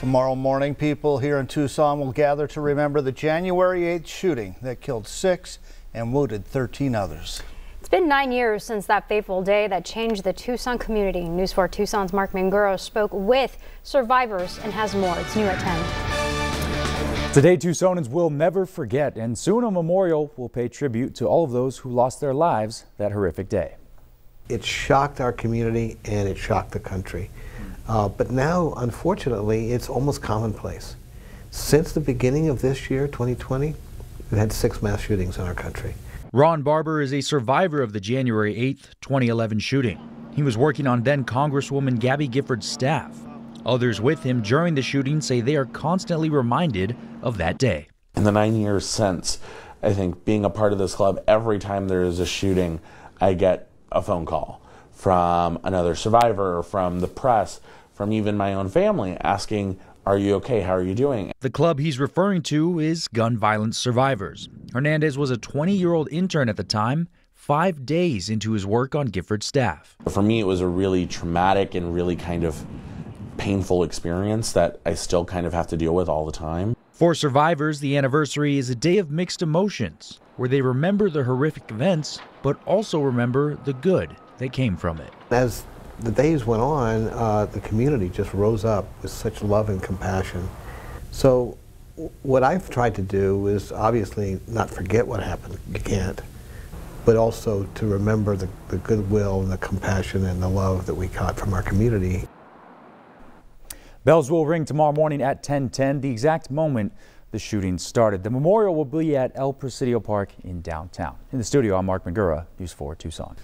Tomorrow morning, people here in Tucson will gather to remember the January 8th shooting that killed six and wounded 13 others. It's been nine years since that fateful day that changed the Tucson community. News 4 Tucson's Mark Manguro spoke with survivors and has more. It's new at 10. Today, Tucsonans will never forget, and soon a memorial will pay tribute to all of those who lost their lives that horrific day. It shocked our community and it shocked the country. Uh, but now, unfortunately, it's almost commonplace. Since the beginning of this year, 2020, we've had six mass shootings in our country. Ron Barber is a survivor of the January 8th, 2011 shooting. He was working on then Congresswoman Gabby Giffords' staff. Others with him during the shooting say they are constantly reminded of that day. In the nine years since, I think being a part of this club, every time there is a shooting, I get a phone call from another survivor, from the press, from even my own family asking, Are you okay? How are you doing? The club he's referring to is Gun Violence Survivors. Hernandez was a 20 year old intern at the time, five days into his work on Giffords' staff. For me, it was a really traumatic and really kind of painful experience that I still kind of have to deal with all the time. For survivors, the anniversary is a day of mixed emotions where they remember the horrific events, but also remember the good that came from it. As the days went on, uh, the community just rose up with such love and compassion. So what I've tried to do is obviously not forget what happened. You can't. But also to remember the, the goodwill and the compassion and the love that we got from our community. Bells will ring tomorrow morning at 1010, the exact moment the shooting started. The memorial will be at El Presidio Park in downtown. In the studio, I'm Mark Magura, News 4 Tucson.